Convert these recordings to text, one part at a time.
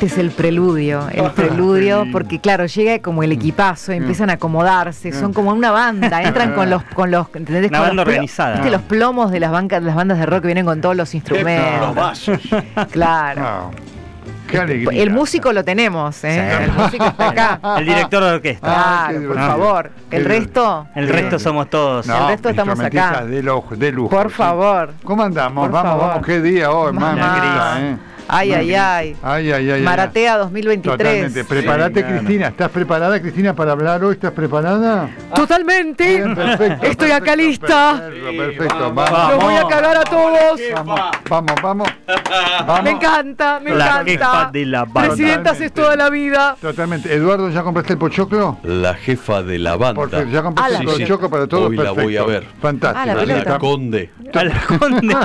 Este es el preludio, el preludio, porque claro, llega como el equipazo, empiezan a acomodarse, son como una banda, entran con los, con los, ¿entendés? Una Con banda los organizada. ¿viste los plomos de las bancas, de las bandas de rock que vienen con todos los instrumentos. Los vasos. Claro. Ah, qué alegría. El músico lo tenemos, ¿eh? El músico está acá. El director de orquesta. Ah, por favor. El resto, El resto somos todos. el resto estamos acá. De lujo, de lujo, por sí. favor. ¿Cómo andamos? Por vamos, favor. vamos, qué día hoy, Mamá. Ay, ay, ay. Ay, ay, ay. Maratea 2023. Totalmente. Prepárate, Sí. Cristina. ¿Estás preparada, Cristina, para hablar hoy? ¿Estás preparada? Totalmente. Bien, perfecto, Estoy acá lista. Perfecto, perfecto. vamos. Vamos, Los voy a cagar a todos. vamos, vamos, vamos. Vamos. Me encanta, me La encanta. jefa de la banda. Presidenta haces toda la vida. Totalmente. Eduardo, ¿ya compraste el pochoclo? La jefa de la banda. ¿Ya compraste Ah, el la Sí, sí. pochoclo para todos? Hoy la voy a ver. Fantástico. Ah, la A pelota. la conde. A la conde.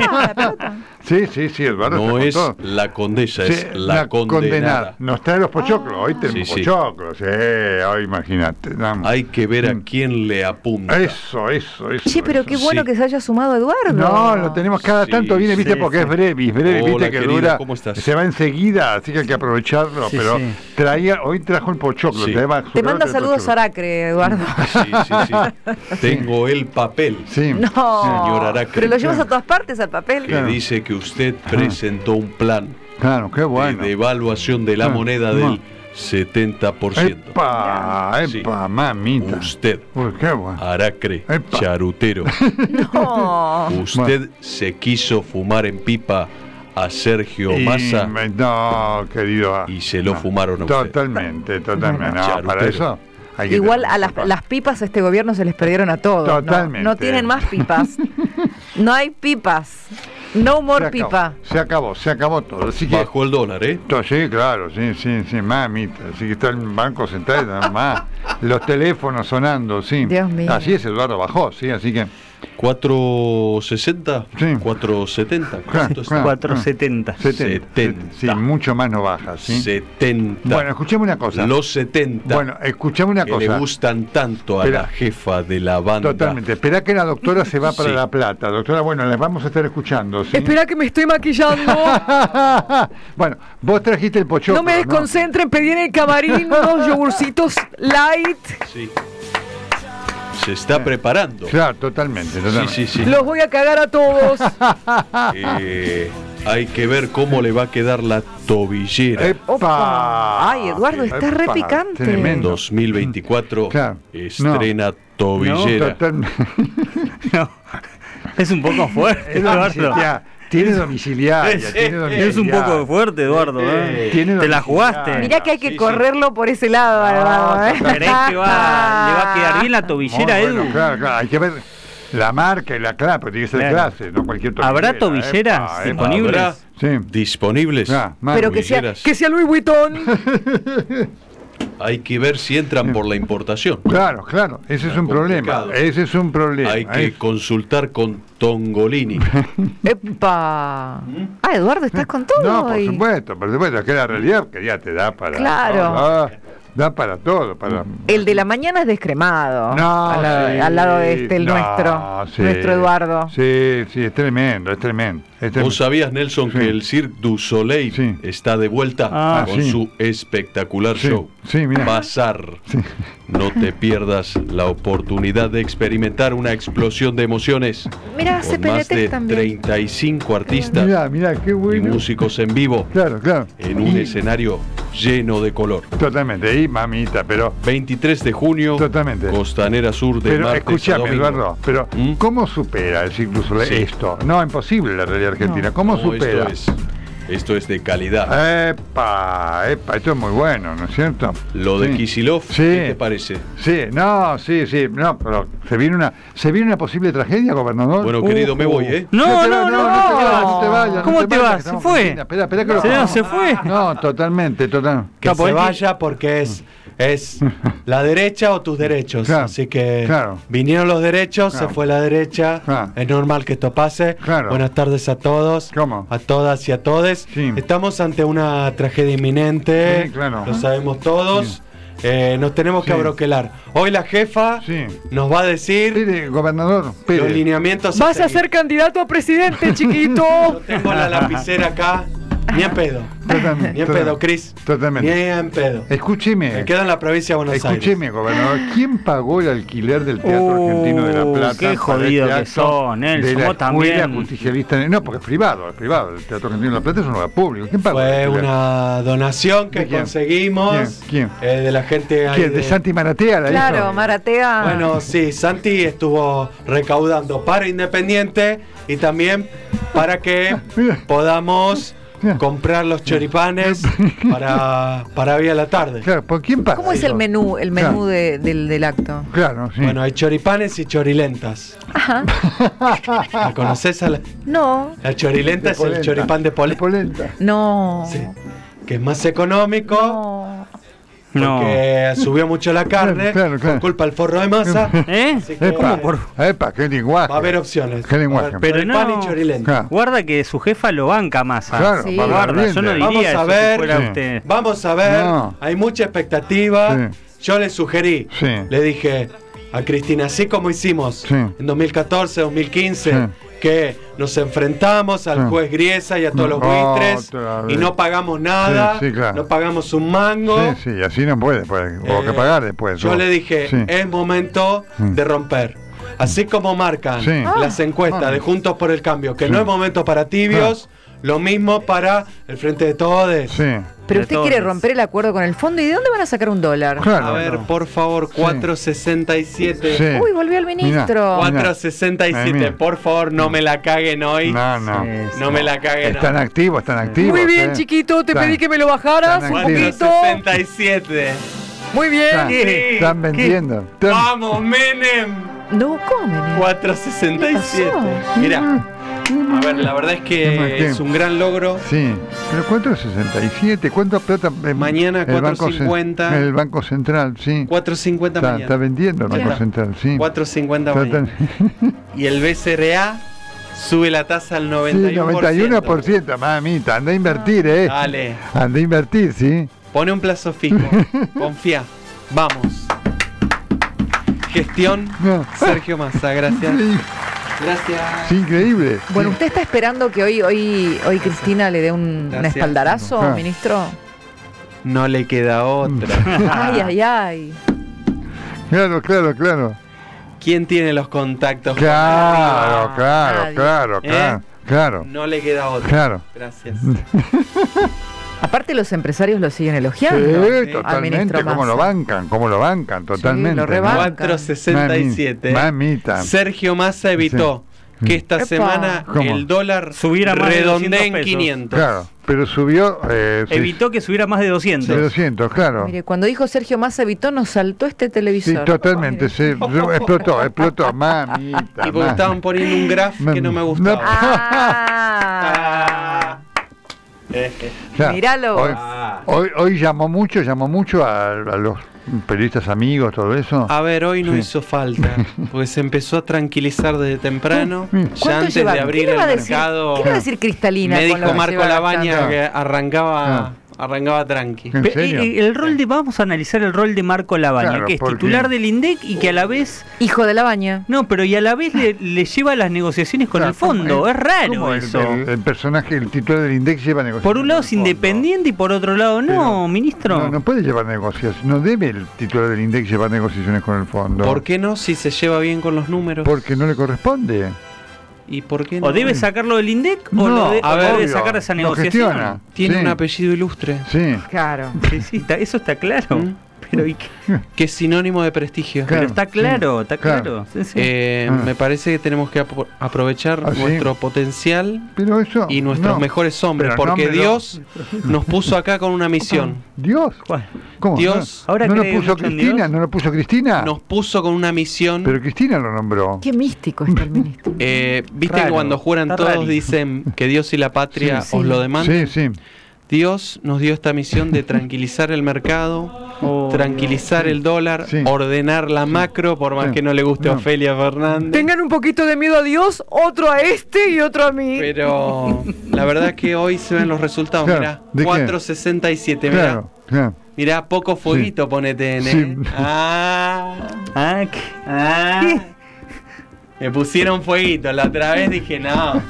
Ah, la. Sí, sí, sí, Eduardo. No es la condesa, Sí, es la, condenada. Nos trae los pochoclos. Hoy tenemos Sí, sí. pochoclos. Sí, hoy imagínate. Hay que ver a Mm. quién le apunta. Eso, eso, eso. Che, pero eso. qué bueno Sí. que se haya sumado Eduardo. No, lo tenemos cada Sí, tanto, viene, viste, sí, porque sí. es brevis, brevis, Hola, viste que querido, dura, ¿cómo estás? se va enseguida, así que hay que aprovecharlo, Sí, pero sí. traía, hoy trajo el pochoclo, Sí. Te su manda saludos. Aracre, Eduardo. Sí, sí, sí. Tengo el papel Sí. No. Señor Aracre. Pero lo llevas a todas partes al papel. que dice que usted presentó un plan Claro, qué bueno. de devaluación de la Ah, moneda no. del 70%. Epa, Sí. epa, mamita. Usted, Uy, qué bueno. Aracre, Epa. charutero, No. usted se quiso fumar en pipa a Sergio Y Massa me- no, querido. y se lo no. fumaron a usted. Totalmente, totalmente. No, Charutero. para eso hay que Igual a las, pipas a este gobierno se les perdieron a todos. ¿no? Totalmente. No, tienen más pipas. No hay pipas. No se more acabó, pipa. Se acabó, se acabó todo. Así que Bajó el dólar, ¿eh? To- Sí, claro, sí, sí, sí, mamita. Así que está el banco central, nada más. Los teléfonos sonando, sí. Dios mío. Así es, Eduardo bajó, sí, así que. 460, Sí. 470, Claro, ¿cuánto está? claro. 470. 70. 70. Sí, mucho más no baja, ¿sí? 70. Bueno, escuchame una cosa. Los 70 Bueno, escuchame una que cosa. le gustan tanto a Espera. la jefa de la banda. Totalmente. Espera que la doctora se va para Sí. La Plata. Doctora, bueno, les vamos a estar escuchando, ¿sí? Espera que me estoy maquillando. bueno, vos trajiste el pochoclo, No me desconcentren, pedí en el camarín unos yogurcitos light. Sí. Se está preparando. Claro, totalmente, Sí, totalmente. sí, sí. Los voy a cagar a todos. Eh, hay que ver cómo le va a quedar la tobillera. ¡Epa! Opa. Ay, Eduardo, está re picante. Tremendo. 2024 Claro. estrena tobillera. Totalmente. No. Es un poco fuerte, Eduardo. Domiciliaria, Tiene domiciliaria, Sí, tiene domiciliaria. Es un poco fuerte, Eduardo. ¿eh? Tiene Te la jugaste. Mirá que hay que Sí, sí. correrlo por ese lado, Eduardo. ¿eh? ¿Crees que va, le va a quedar bien la tobillera, bueno, Edu? claro, claro, hay que ver la marca y la clase, pero tiene que ser Claro. clase, no cualquier tobillera. ¿Habrá tobilleras Epa, epa. disponibles? ¿Habrá Sí. disponibles? Más Pero que sea, tobilleras. que sea Louis Vuitton. Hay que ver si entran por la importación. Claro, claro, ese es un problema. Ese es un problema. Hay que Es- consultar con Tongolini. ¡Epa! Ah, Eduardo, estás con todo No, por hoy. supuesto, por supuesto, que la realidad que ya te da para Claro. todo, da para todo, para El de la mañana es descremado. No, al, lado, sí, al lado de este, el no, nuestro. sí. Nuestro Eduardo. Sí, sí, es tremendo, es tremendo. es tremendo. ¿Vos sabías, Nelson, Sí. que el Cirque du Soleil Sí. está de vuelta Ah, con sí. su espectacular Sí, show? Sí, mira. Bazar. Sí. No te pierdas la oportunidad de experimentar una explosión de emociones Mira, con más CPNT de también. 35 artistas Mira, mira, qué y bueno. músicos en vivo Claro, claro. en un Y- escenario lleno de color. Totalmente, y mamita, pero 23 de junio, Totalmente. Costanera Sur de Pero escúchame. Eduardo, pero ¿Mm? ¿cómo supera el du Soleil Sí. esto? No, imposible la realidad argentina. ¿Cómo No, supera? esto es, esto es de calidad. Epa, epa, esto es muy bueno, ¿no es cierto? Lo de Sí. Kisilov, Sí. ¿qué te parece? Sí, no, sí, sí, no, pero se viene una, se viene una posible tragedia, gobernador. Bueno, querido, me voy, ¿eh? No, no, no, no te vayas, no te vayas. no ¿Cómo te vayas, vas? ¿Se fue? Espera, espera que lo Se- se fue. No, totalmente, total. que se vaya porque es es la derecha o tus derechos. Claro, Así que claro. vinieron los derechos, Claro. se fue la derecha. Claro. Es normal que esto pase. Claro. Buenas tardes a todos. ¿Cómo? A todas y a todes. Sí. Estamos ante una tragedia inminente. Sí, claro. Lo sabemos todos. Eh, nos tenemos que Sí. abroquelar. Hoy la jefa Sí. nos va a decir gobernador, los lineamientos. Vas a ser candidato a presidente, chiquito. Yo tengo la lapicera acá. Ni en pedo. Totalmente, Ni en pedo, Cris. Totalmente. Ni en pedo. Escúcheme. Me quedo en la provincia de Buenos Escúcheme, gobernador, ¿quién pagó el alquiler del Teatro Uh, Argentino de La Plata? qué jodido este que son, de Nelson, la vos también. No, porque es privado, es privado. El Teatro Argentino de La Plata es un lugar público. ¿Quién pagó? el Fue una donación que ¿De quién? conseguimos ¿Quién? eh, de la gente ahí ¿Quién? ¿De Santi Maratea la Claro, hizo? Maratea. Bueno, sí, Santi estuvo recaudando para Independiente y también para que podamos Comprar los choripanes para, para hoy a la tarde. Claro, ¿por quién paga? ¿Cómo es el menú, el Claro. menú de- del, del acto? Claro, sí. Bueno, hay choripanes y chorilentas. Ajá. ¿La conoces a la, No, la chorilenta? De Es el choripán de polenta. no. Sí, que es más económico. No. No. Porque subió mucho la carne Claro, claro. por culpa del forro de masa. ¿Eh? Que Epa, por- epa, qué lenguaje. va a haber opciones. Qué lenguaje. Pero choripán no. y chorilenta. Claro. Guarda que su jefa lo banca más. Claro, Sí. para Guarda, yo no diría Vamos a eso si ver. fuera Sí. usted. Vamos a ver, No. hay mucha expectativa. Sí. Yo le sugerí, Sí. le dije a Cristina, así como hicimos Sí. en 2014, 2015, Sí. Que nos enfrentamos al Sí. juez Griesa y a todos los buitres y no pagamos nada, Sí, sí, claro. no pagamos un mango. Sí, sí, así no puede. O que Eh, pagar después. Yo o- le dije, Sí. es momento Mm. de romper. Así como marcan las encuestas Ah. de Juntos por el Cambio, que no es momento para tibios, lo mismo para el Frente de Todes. Sí. Pero De usted todos. quiere romper el acuerdo con el fondo. ¿Y de dónde van a sacar un dólar? Claro. A ver, no. por favor, 467. Sí. Uy, volvió el ministro. Mirá. 467, Mira. por favor, no me la caguen hoy. No, no. Sí, No me la caguen Están hoy. activos, están activos. Muy bien, ¿eh? chiquito. Te Están- pedí que me lo bajaras están un poquito. 467. Muy bien. Están, ¿Qué? están vendiendo. Están- Vamos, Menem. No comen. 467. ¿Qué pasó? Mira, a ver, la verdad es ¿Qué más, que qué? es un gran logro. Sí, pero 467, ¿cuánto plata? eh, Mañana el Banco 4.50. Cen- El Banco Central, sí. 450 Está, mañana. está vendiendo el Banco. Central, sí. 450 Está mañana. tan- Y el BCRA sube la tasa al Sí, 91%. 91%, mamita, anda a invertir, ¿eh? Dale, Anda a invertir, sí. pone un plazo fijo. Confía. Vamos. Gestión No. Sergio Massa, gracias. Gracias. sí, increíble. Bueno, Sí. ¿usted está esperando que hoy, hoy, hoy Cristina le dé un, espaldarazo, Ah. ministro? No le queda otra. Ay, ay, ay. Claro, claro, claro. ¿Quién tiene los contactos? Claro, Ah, claro, ¿Eh? claro, claro, No le queda otra. claro. Gracias. Aparte los empresarios lo siguen Sí, elogiando. al totalmente, cómo lo bancan, cómo lo bancan, totalmente. lo ¿no? rebancan. 467. Mamita. Sergio Massa evitó Sí. que esta Epa. semana ¿Cómo? el dólar Subiera más de redondee 200 en pesos. 500. Claro, pero subió eh, Evitó que subiera más de 200. de 200, claro. Mire, cuando dijo Sergio Massa evitó, nos saltó este Sí, televisor. totalmente, se explotó, explotó, mamita. Y porque estaban poniendo un graph que no me gustaba. Ah, Ah. Claro, Míralo. Hoy, Ah. hoy, hoy llamó mucho, llamó mucho a, a los periodistas amigos, todo eso. A ver, hoy no Sí. hizo falta, porque se empezó a tranquilizar desde temprano. Ya ¿Cuánto antes de abrir ¿Qué le el mercado, ¿Qué va a decir Cristalina? me dijo Marco Labaña que arrancaba, Ah. Arrancaba tranqui. ¿En Pe- serio? el rol de, vamos a analizar el rol de Marco Labaña, Claro, que es titular del INDEC y que a la vez, Hijo de la baña. no, pero y a la vez le, le lleva las negociaciones con Claro, el fondo. ¿cómo Es raro el- eso. El, el personaje, el titular del INDEX lleva negociaciones. por un lado con es independiente y por otro lado no, Pero- ministro. No, no puede llevar negociaciones. No debe el titular del INDEX llevar negociaciones con el fondo. ¿Por qué no si se lleva bien con los números? Porque no le corresponde. ¿Y por qué no? O debe sacarlo del INDEC o No, lo, de- a o ver, debe obvio, sacar de esa lo negociación. gestiona. Tiene Sí. un apellido ilustre, Sí. Claro. Sí, sí, está- eso está claro. ¿Mm? Pero, ¿y qué? que es sinónimo de prestigio. Claro, Pero está claro, está claro. claro. Sí, sí. Eh, Ah. Me parece que tenemos que apro- aprovechar ¿Ah, sí? nuestro potencial Pero eso. y nuestros no. mejores hombres, Pero porque. Dios nos puso acá con una misión. Dios. ¿Cuál? ¿Cómo? Dios- ¿No, Ahora ¿no lo puso Cristina? Dios. ¿No lo puso Cristina? Nos puso con una misión. Pero Cristina lo nombró. Qué místico está el ministro. Eh, Viste Raro, que cuando juran todos raro. dicen que Dios y la patria Sí, sí. os lo demandan. Sí, sí. Dios nos dio esta misión de tranquilizar el mercado, Oh, tranquilizar el dólar, Sí. ordenar la macro, por más Sí. que no le guste a. Ofelia Fernández. Tengan un poquito de miedo a Dios, otro a este y otro a mí. Pero la verdad que hoy se ven los resultados. Claro, Mirá, ¿de qué? 467, mirá. Claro, claro. Mirá, poco fueguito ponete en, Sí. ¿eh? Ah, Ah, ah. Me pusieron fueguito. La otra vez dije, no.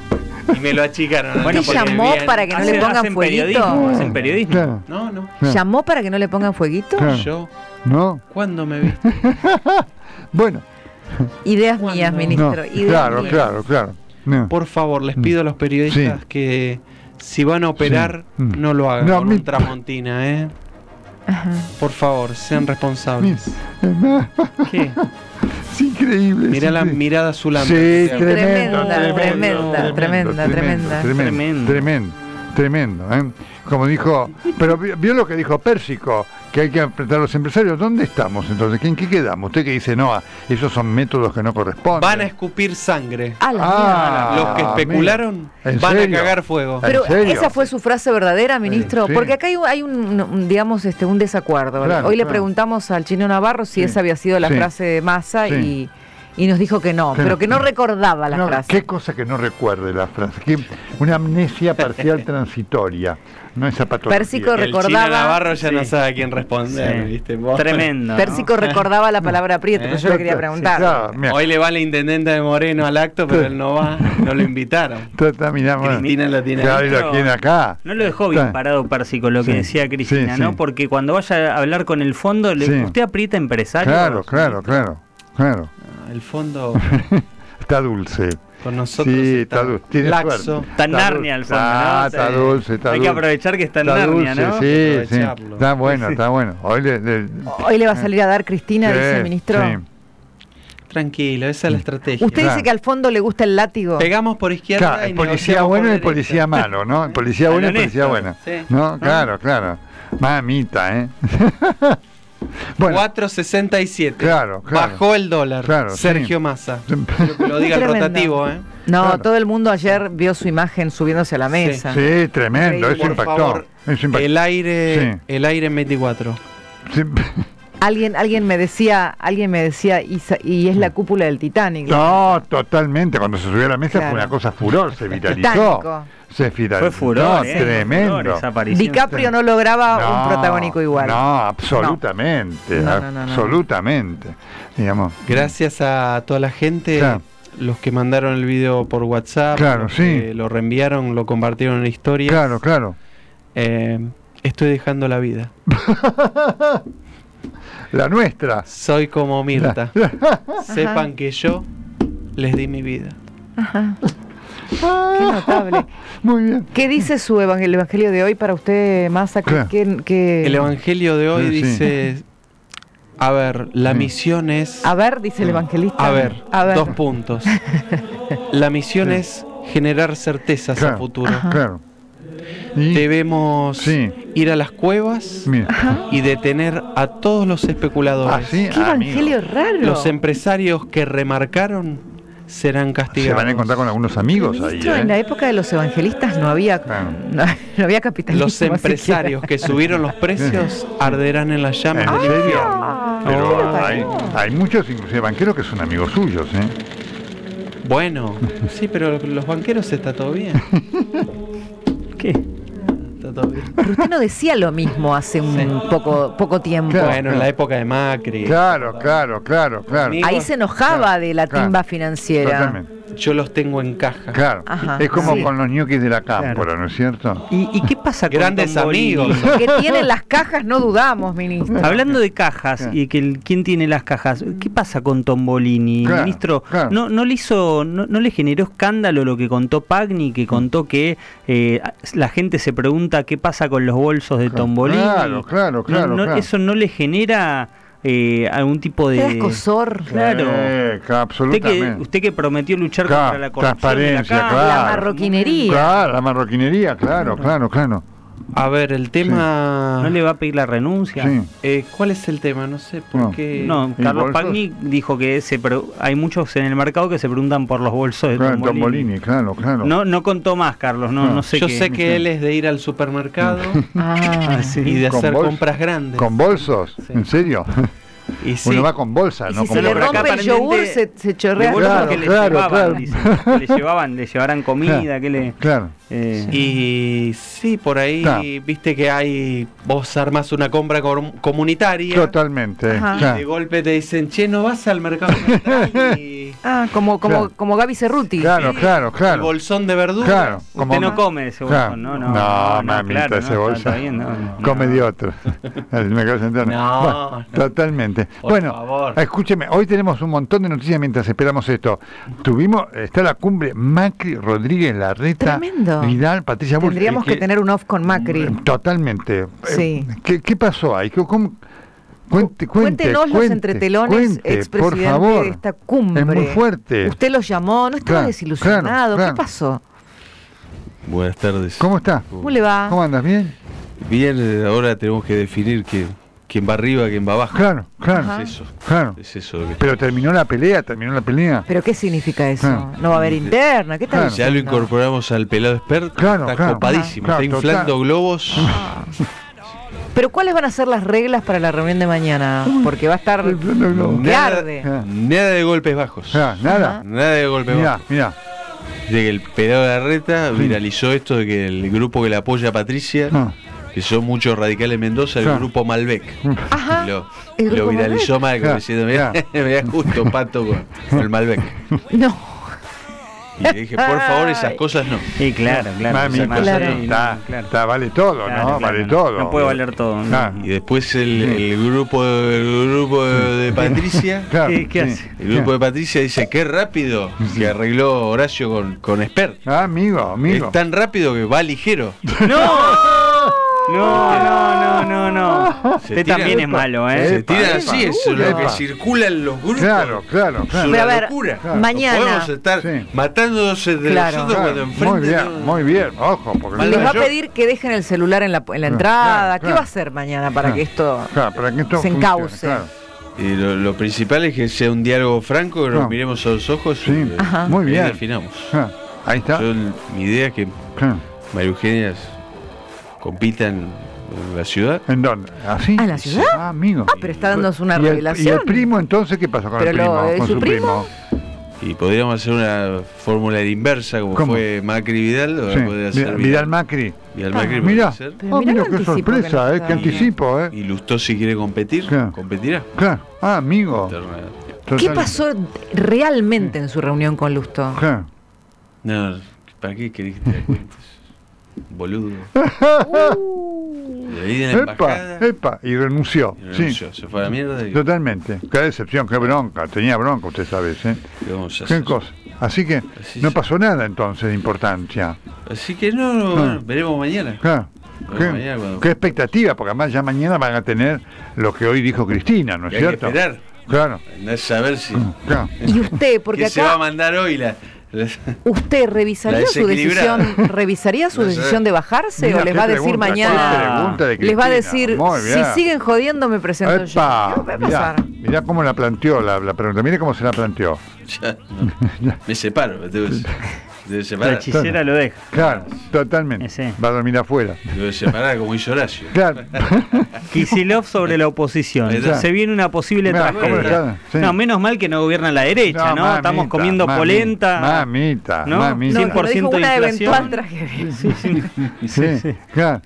Y me lo achicaron. Bueno, ¿Te porque llamó bien. para que no le pongan hacen fueguito? periodismo, hacen periodismo. Claro, No, no. claro. ¿Llamó para que no le pongan fueguito? Claro. Yo, ¿No? ¿cuándo me viste? Bueno, Ideas ¿Cuándo? mías, no. ministro. ideas Claro, mías. claro, claro. No. Por favor, les pido a los periodistas Sí. que si van a operar, Sí. Mm. no lo hagan No, con mi- un tramontina, ¿eh? Ajá. Por favor, sean responsables. ¿Qué? Es increíble. Mira es la increíble. mirada azulante. Sí, Tremenda, tremendo, tremenda, tremenda, tremenda. tremendo, tremendo, tremendo, ¿eh? Como dijo, pero vi- vio lo que dijo Pérsico, que hay que apretar a los empresarios. ¿Dónde estamos entonces? ¿En qué quedamos? Usted que dice, no, esos son métodos que no corresponden. Van a escupir sangre. A la Ah, Los que especularon mira. ¿En van serio? a cagar fuego. ¿En Pero esa fue su frase verdadera, ministro, sí. porque acá hay, un- hay un, un, digamos, este, un desacuerdo. Claro, Hoy le preguntamos al chino Navarro si Sí. esa había sido la Sí. frase de Massa Sí. y, y nos dijo que no, Que pero no. que no recordaba la No, frase. ¿Qué cosa que no recuerde la frase? ¿Qué- una amnesia parcial transitoria, no esa patología. Pérsico recordaba- Chino Navarro ya Sí. no sabe a quién responder, Sí. ¿viste? Vos- Tremendo. ¿no? Pérsico recordaba la palabra prieto, pero yo le quería Sí, preguntar. claro, Hoy le va la intendente de Moreno al acto, pero él no va, no lo invitaron. mirá. Cristina lo tiene Claro, ahí. y lo tiene acá. No lo dejó bien parado Pérsico, lo que Sí, decía Cristina, sí, ¿no? Porque cuando vaya a hablar con el fondo, le, Sí. usted aprieta empresarios. Claro, claro, claro, claro. El fondo Está dulce. Con nosotros Sí, está, dulce. Tiene laxo. suerte. Está Narnia dulce. al fondo, Ah, ¿no? está dulce, está Hay que aprovechar que está en Está Narnia, dulce, ¿no? Sí, sí. Aprovecharlo. Está bueno, está bueno. Hoy le, le- Hoy le va a salir a dar Cristina, Sí, dice el ministro. sí. Tranquilo, esa es la estrategia. Usted Claro. dice que al fondo le gusta el látigo. Pegamos por izquierda Claro, y el policía bueno y el policía malo, ¿no? El policía bueno y el policía bueno. sí. ¿No? Claro, claro. Mamita, ¿eh? bueno, 4.67. Claro, claro. Bajó el dólar. Claro, Sergio sí. Massa. Que lo diga el rotativo, ¿eh? No, Claro. todo el mundo ayer vio su imagen subiéndose a la mesa. sí, tremendo. Eso impactó. favor, Eso impactó. El aire, Sí. el aire en 24. Sí. Alguien, alguien me decía, alguien me decía, y, es la cúpula del Titanic. No, totalmente. Cuando se subió a la mesa Claro. fue una cosa furor, se viralizó. Titánico. Se. Fue furor, ¿eh? tremendo. Furor. DiCaprio no lograba No, un protagónico igual. No, absolutamente. No, no, no, no. absolutamente. Digamos. Gracias a toda la gente, Claro. los que mandaron el video por WhatsApp, Claro, los sí. lo reenviaron, lo compartieron en la historia. Claro, claro. Eh, estoy dejando la vida. La nuestra. Soy como Mirta. Sepan que yo les di mi vida. Qué notable. Muy bien. ¿Qué dice su evangelio, el evangelio de hoy para usted, Massa? ¿Qué, Claro. qué- qué- El evangelio de hoy Sí, sí. dice, a ver, la Sí. misión es, A ver, dice el evangelista. a ver, A ver. dos puntos. La misión es generar certezas Claro. a futuro. Claro. Y- Debemos Sí. ir a las cuevas Mira. y detener a todos los especuladores. Ah, sí, Qué amigo. evangelio raro. Los empresarios que remarcaron serán Se castigados. van a encontrar con algunos amigos ahí. En la ¿eh? época de los evangelistas no había, no, no había capitalismo. Los empresarios que subieron los precios arderán en las llamas ¿En serio? infierno. Pero Ah, hay, hay muchos, inclusive banqueros, que son amigos suyos. ¿eh? Bueno, sí, pero los banqueros está todo bien. ¿Qué? Está todo bien. Pero usted no decía lo mismo hace un poco, poco tiempo. Claro. Bueno, en la época de Macri. Claro, claro, claro, claro. Ahí se enojaba Claro, de la claro. timba financiera. Totalmente. Yo los tengo en caja. Claro. Ajá. es como Sí. con los ñoquis de la cámpora, ¿no es cierto? ¿Y, y qué pasa con Grandes amigos. Que tienen las cajas, no dudamos, ministro. Hablando de cajas Claro. y que el, quién tiene las cajas, ¿qué pasa con Tombolini, Claro, ministro? claro. ¿no, no le hizo, no, no le generó escándalo lo que contó Pagni, que contó que eh, la gente se pregunta qué pasa con los bolsos de Claro, Tombolini? claro, claro, No- claro, no- claro. Eso no le genera eh, algún tipo de escosor. Claro. Eh, Usted que, absolutamente. usted que prometió luchar Claro, contra la corrupción de la transparencia, caja. claro. La marroquinería. Claro, la marroquinería, claro, claro, claro. A ver, el tema. ¿No le va a pedir la renuncia? Sí. Eh, ¿Cuál es el tema? No sé por No. qué. No, ¿Y Carlos? Pagni dijo que se pre- hay muchos en el mercado que se preguntan por los bolsos de Claro, Tombolini. Tombolini, claro, claro. No, no contó más, Carlos. No, No. no sé Yo qué. sé que él es de ir al supermercado Ah, y de ¿Con hacer compras grandes. ¿Con bolsos? Sí. ¿En serio? Y sí, Uno va con bolsa, y no si con se le acá rompe el yogur, se, se chorrea. Claro, que le claro, llevaban, claro. dicen, que le llevaban, le llevarán comida, Claro. que le. Claro. eh, y sí, por ahí Claro. viste que hay. Vos armás una compra com- comunitaria. Totalmente. Claro. De golpe te dicen, che, no vas al mercado y Ah, como, como, Claro. como Gaby Cerruti. Claro, claro, El claro. bolsón de verdura. Claro. Usted no come ese bolsón, Claro. no, no. No, mamita, claro, ese no, bolsón. no, no. Come de otro. El central. No, Bueno, no. Totalmente. Por bueno, favor. escúcheme, hoy tenemos un montón de noticias mientras esperamos esto. Tuvimos, está la cumbre Macri, Rodríguez, Larreta, Tremendo. Vidal, Patricia Bullrich. Tendríamos Es que tener un off con Macri. Totalmente. Sí. Eh, ¿Qué, qué pasó ahí? ¿Cómo- cómo- Cuente, cuente, Cuéntenos los entretelones, expresidente favor. de esta cumbre. Es muy fuerte. Usted los llamó, no estaba Claro, desilusionado. claro, claro. ¿Qué pasó? Buenas tardes. ¿Cómo está? ¿Cómo le va? ¿Cómo andas? ¿Bien? Bien, ahora tenemos que definir que, quién va arriba, quién va abajo. Claro, claro, Ajá. Es eso. claro. Es eso lo que Pero terminó la pelea, terminó la pelea. ¿Pero qué significa eso? Claro. ¿No va a haber interna? ¿Qué tal? Claro. Ya lo incorporamos al pelado experto. Claro, está claro. copadísimo. Claro, está total. inflando globos. ¿Pero cuáles van a ser las reglas para la reunión de mañana? Porque va a estar... No, no. ¿Qué Nada, arde? Ah. nada de golpes bajos. Ah, nada. Nada de golpes bajos. mira. De que el pelado de Arreta viralizó esto de que el grupo que le apoya a Patricia, Ah. que son muchos radicales en Mendoza, el grupo Malbec. Ajá. Y Lo, ¿El lo viralizó Malbec, Claro, diciendo, mira, mira justo pato con, con el Malbec. No. Y le dije, por favor, esas cosas no. Sí, claro, claro. Mami, esas cosas claro. sí, está, claro. está, vale todo, Claro, ¿no? claro, vale no. todo. No puede valer todo. ¿no? Claro. Y después el, el grupo el grupo de Patricia, Claro, ¿Qué- qué hace? el grupo de Patricia dice, qué rápido que arregló Horacio con, con Esper. Ah, amigo, amigo. Es tan rápido que va ligero. No, no, no, no, no. Se Usted tira- también es malo, ¿eh? Se epa. así, eso es lo que circula en los grupos. Claro, claro, claro. Pero a ver, locura. Claro. mañana- No podemos estar Sí. matándose entre Claro. nosotros Claro, cuando enfrente. muy bien, no- muy bien, ojo, porque Les va a pedir que dejen el celular en la, en la entrada. claro, ¿Qué claro. va a hacer mañana para Claro. que esto... Claro, para que esto se encauce. claro. Y lo, lo principal es que sea un diálogo franco, que nos miremos a los ojos Sí, y Ajá. muy ahí bien. definamos. Ah, Ahí está. Yo, mi idea es que Claro. María Eugenia compitan en la ciudad. ¿En dónde? ¿Así? ¿Ah, en la ciudad? Ah, amigo. Ah, pero está dándonos una ¿Y el- revelación. ¿Y el primo entonces qué pasó con Pero el lo- primo? ¿es con su su primo? Y podríamos hacer una fórmula inversa, como ¿Cómo? fue Macri Vidal, o Sí, podría ser Vidal, Vidal Macri. Vidal Ah, Macri Mira, oh, mira el qué que sorpresa, nos eh, qué anticipo, eh. Y Lustó si quiere competir, Claro. competirá. Claro. Ah, amigo. ¿Qué pasó realmente en su reunión con Lusto? Claro. No, ¿para qué querés que te la cuentes? Boludo. Y ahí en la Epa, embajada. epa, y renunció. y Sí, renunció, Se fue a la mierda y totalmente. Qué decepción, qué bronca. Tenía bronca, usted sabe, ¿eh? ¿qué vamos a Qué hacer? cosa. Así que Así no pasó nada entonces de importancia. Así que no, veremos mañana. Claro. ¿Qué, mañana cuando- qué expectativa? Porque además ya mañana van a tener lo que hoy dijo Cristina, ¿no es Y hay que cierto? esperar. Claro, No es saber si. claro. Y usted, porque ¿Qué se va a mandar hoy? La- usted revisaría su decisión, revisaría su decisión de bajarse Mira o les va a decir pregunta, mañana, de les va a decir Muy si siguen jodiendo me presento yo. Epa, ¿Qué va a mirá, pasar? mirá cómo la planteó la, la pregunta. Mire cómo se la planteó. ya, no. Me separo. La hechicera lo deja. Claro, totalmente. Ese. Va a dormir afuera. Que separar como hizo Horacio. Claro. Kisilov sobre la oposición. Está. Se viene una posible Mirá, ¿cómo tragedia. Sí. No, menos mal que no gobierna la derecha, ¿no? mamita, Estamos comiendo polenta. Mamita, ¿no? mamita. No, pero dijo 100% de una eventual tragedia. Sí, sí. Sí, sí. claro.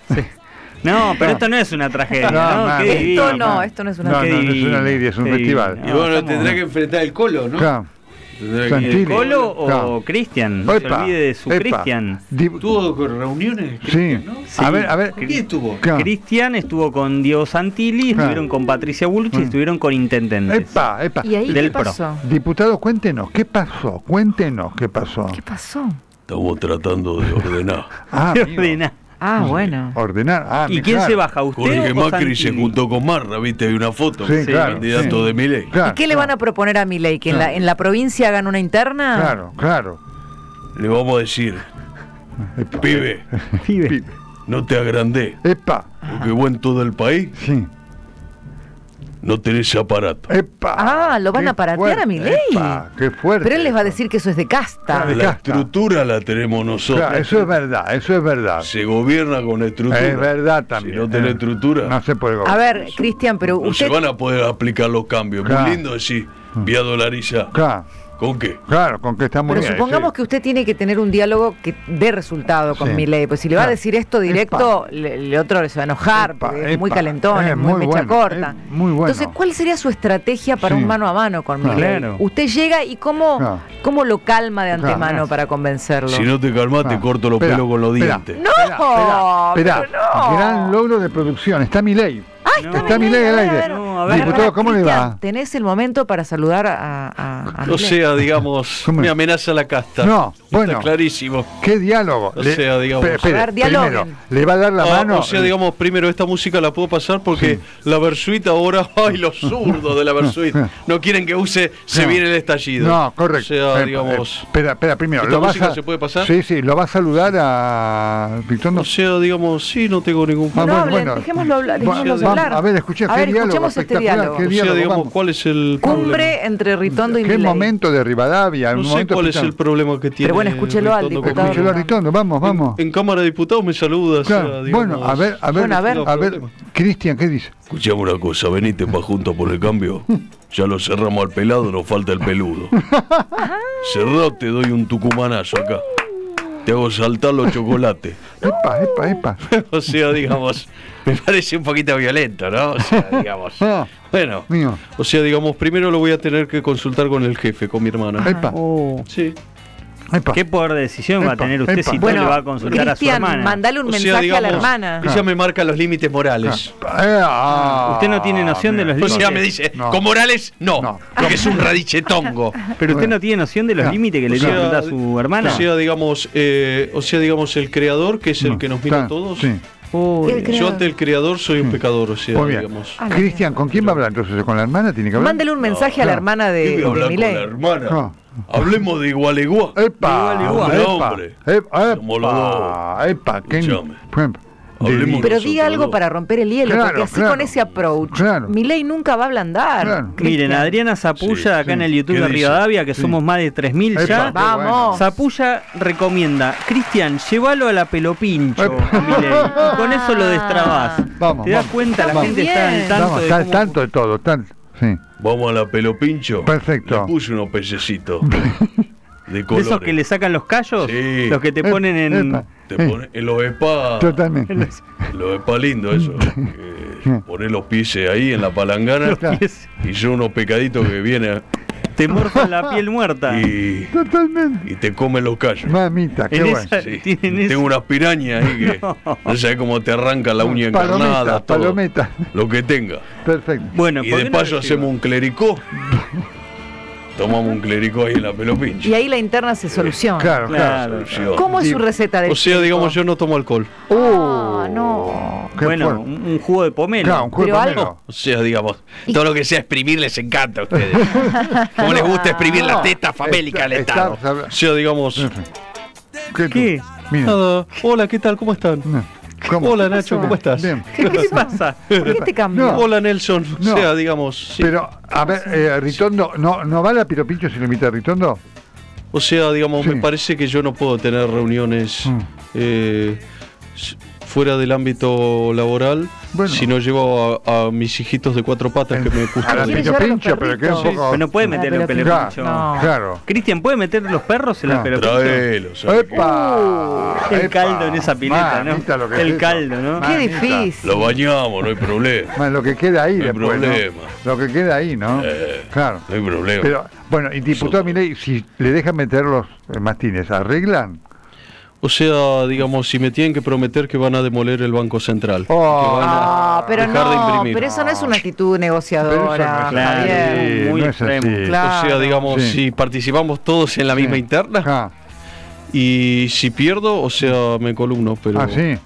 No, pero esto no es una tragedia, No, ¿no? Esto no, esto no es una No, Qué no, no es una alegría, es un festival. Y bueno, tendrá que enfrentar el colo, ¿no? Claro. Santilli. ¿El Colo o Claro. Cristian? No se Epa, olvide de su. Cristian. Tuvo reuniones. Sí. ¿no? Sí. A ver, a ver. ¿Con quién estuvo? Claro. Cristian estuvo con Diego Santilli, Claro. estuvieron con Patricia Bullrich y Mm. estuvieron con intendentes. Epa, epa. ¿Y ahí Del qué PRO. pasó? Diputado, cuéntenos, ¿qué pasó? Cuéntenos qué pasó. ¿Qué pasó? Estamos tratando de ordenar. Ah, Qué amigo. Ah, bueno. Ordenar. Ah, ¿Y quién claro. se baja? ¿Usted Jorge o Macri se juntó con Marra, viste, hay una foto. Sí, claro, Candidato sí. de Milei. Claro, ¿Y qué le van a proponer a Milei? ¿Que en, la, en la provincia hagan una interna? Claro, claro. Le vamos a decir, pibe, Pibe. no te agrandé, Epa, porque vos en todo el país sí. No tenés aparato. Epa. Ah, ¿lo van a paratear fuerte, a Milei? Epa, qué fuerte. Pero él les va a decir que eso es de casta. Claro. La casta. estructura la tenemos nosotros. Claro, eso es verdad, eso es verdad. Se gobierna con estructura. Es verdad también. Si no tenés eh. estructura, No se puede A gobernar. ver, Cristian, pero no usted... se van a poder aplicar los cambios. Claro. Muy lindo decir, vía dolarizar. Claro. ¿Con qué? Claro, con que está muy Pero bien. supongamos sí. que usted tiene que tener un diálogo que dé resultado con Sí. Milei. Pues si le va a decir esto directo, le- el otro se va a enojar, Epa, porque es muy calentón, es es muy, muy mecha bueno, corta. es muy bueno. Entonces, ¿cuál sería su estrategia para Sí. un mano a mano con Claro. Milei? Claro. Usted llega y cómo, Claro. cómo lo calma de Claro. antemano para convencerlo. Si no te calmas, te Ah, corto los pelos con los dientes. ¡No! Espera, espera, pero no. gran logro de producción. Está mi ley. ¡Ay, No. está, Está Milei! Milei al A ver, aire. A ver. No, a ver. Diputado, ¿cómo le Cristian, va? Tenés el momento para saludar a, a, a O sea, digamos, ¿Cómo me amenaza la casta. No, Está bueno. clarísimo. ¿Qué diálogo? O sea, digamos- espere, primero, le va a dar la Ah, mano. o sea, digamos, primero esta música la puedo pasar porque la Versuit ahora, ay, los zurdos de la Versuit no quieren que use Se No. viene el estallido. No, correcto. O sea, Eh, digamos, eh, espera, espera, primero. ¿Esta ¿lo vas música a- se puede pasar? Sí, sí, lo va a saludar a Victondo. o sea, digamos, sí, no tengo ningún No, problema. hablen, dejémoslo hablar, Va- vamos, hablar. A ver, escuché, A ver, diálogo escuchemos este espectacular, diálogo. qué O sea, diálogo, digamos, vamos. ¿cuál es el problema? Cumbre entre Ritondo y ¿Qué momento de Rivadavia? No sé momento cuál es el problema que tiene. bueno, escúchelo al diputado. Escúchelo a Ritondo, vamos, vamos. En, en Cámara de Diputados me saluda. o sea, Claro, digamos, bueno, a ver, a ver, Bueno, a ver. a ver, Problema. Cristian, ¿qué dice? Escuchame una cosa, venite pa' juntos por el cambio. Ya lo cerramos al pelado, nos falta el peludo. Cerrado te doy un tucumanazo acá. Te hago saltar los chocolates. Epa, epa, epa. o sea, digamos, me parece un poquito violento, ¿no? O sea, digamos. Bueno, mío, o sea, digamos, primero lo voy a tener que consultar con el jefe, con mi hermana. epa, Oh. Sí. Epa. ¿Qué poder de decisión va a tener usted epa. si no Bueno, le va a consultar a su hermana? mandale un O sea, mensaje a la hermana. Ella me marca los límites morales. Eh, ah, Usted no tiene noción de los mira. O sea, límites. me dice, No. con Morales, no, No. porque es un radichetongo. Pero usted no tiene noción de los No. límites que le sea, a su hermana. O sea, digamos, eh, o sea, digamos, el creador, que es el que nos mira a todos. Sí. Yo ante el creador soy un pecador, o sea, Muy bien. digamos. Ah, Cristian, ¿con quién va a hablar entonces? ¿Con la hermana? ¿Tiene que hablar? Mándele un mensaje a no. la hermana ¿Qué de, de hablar con Milei. la hermana? No. Hablemos de igual a igual. ¡Epa! Igual, igual. ¡Epa! Hombre. ¡Epa! ¡Epa! ¿Qué- Escuchame. por ejemplo, Hablemos Pero diga algo dos. para romper el hielo, Claro, porque así claro. con ese approach, Claro. Milei nunca va a ablandar. Miren, Adriana Zapulla, Sí, acá sí. en el YouTube ¿Qué de? Rivadavia, que Sí. somos más de 3.000 Epa, ya. Vamos. Zapulla recomienda, Cristian, llévalo a la pelopincho, Epa. Milei, y con eso lo destrabas. Vamos, ¿Te das vamos. cuenta? La gente está al tanto Vamos, de está al cómo- tanto de todo. tan- sí. Vamos a la pelopincho. Perfecto. Le puse unos pececitos de de colores. esos que le sacan los callos, Sí. los que te Eh, ponen en... epa. Te Eh. pone, en los EPA. Totalmente. Los EPA lindo eso. que poner los pies ahí en la palangana. Claro. Y son unos pecaditos que vienen Te morfan la piel muerta. y, Totalmente. y te comen los callos. Mamita, qué En bueno. Sí. Tengo unas pirañas ahí que No. no, sabes cómo te arranca la uña encarnada, Palometa, todo. palometa. Lo que tenga. Perfecto. Bueno, y ¿por de paso hacemos un clericó. Tomamos un clericó ahí en la pelopincha. Y ahí la interna se soluciona. Claro, claro. ¿Cómo es su receta de O sea, digamos, yo no tomo alcohol. Ah, no. Qué bueno, un, un jugo de pomelo. Claro, un Pero de algo- pomelo. O sea, digamos, todo lo que sea exprimir les encanta a ustedes. ¿Cómo les gusta exprimir la No, teta famélica al está- Estado? O sea, digamos, ¿Qué? ¿Qué? Mira. nada. Hola, ¿qué tal? ¿Cómo están? No. ¿Cómo? Hola, Nacho, ¿cómo estás? Bien. ¿Qué te pasa? ¿Por qué te cambió? No. Hola, Nelson. No. O sea, digamos, sí. Pero, a ver, eh, Ritondo, ¿no, ¿no va la piropincho si lo invita a Ritondo? O sea, digamos, Sí. me parece que yo no puedo tener reuniones Mm. eh, fuera del ámbito laboral Bueno. si no llevo a, a mis hijitos de cuatro patas que me A la gustan. ¿Quiere llevar a los piropincho, pero que es un poco... Pero no puede Ah, meterlo en pero- pelepincho. No. Claro. Cristian, ¿puede meter los perros en la No. Traelos. ¿sabes qué? ¡Epa! El ¡Epa! caldo en esa pileta, ¿no? Mamita, lo que El es caldo, ¿no? Qué difícil. Lo bañamos, no hay problema. Lo que queda ahí No hay después, ¿no? problema. Lo que queda ahí, ¿no? Eh, Claro. No hay problema. Pero, bueno, y diputado Milei, si le dejan meter los eh, mastines, ¿arreglan? O sea, digamos, si me tienen que prometer que van a demoler el Banco Central. Oh. que van a Ah, pero dejar de no, imprimir. pero eso no es una actitud negociadora, Pero eso no es Claro, Javier. muy no extremo. Claro. O sea, digamos, Sí. si participamos todos en la misma interna Ah, y si pierdo, o sea, me columno, pero ah, sí.